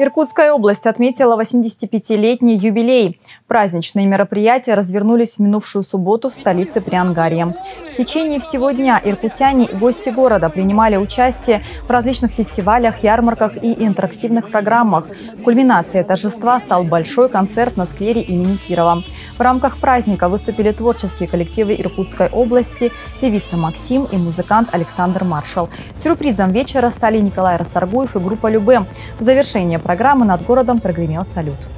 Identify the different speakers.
Speaker 1: Иркутская область отметила 85-летний юбилей. Праздничные мероприятия развернулись в минувшую субботу в столице Приангарья. В течение всего дня иркутяне и гости города принимали участие в различных фестивалях, ярмарках и интерактивных программах. Кульминацией торжества стал большой концерт на сквере имени Кирова. В рамках праздника выступили творческие коллективы Иркутской области, певица Максим и музыкант Александр Маршал. Сюрпризом вечера стали Николай Расторгуев и группа «Любе». В завершение программы над городом прогремел салют.